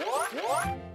What? What?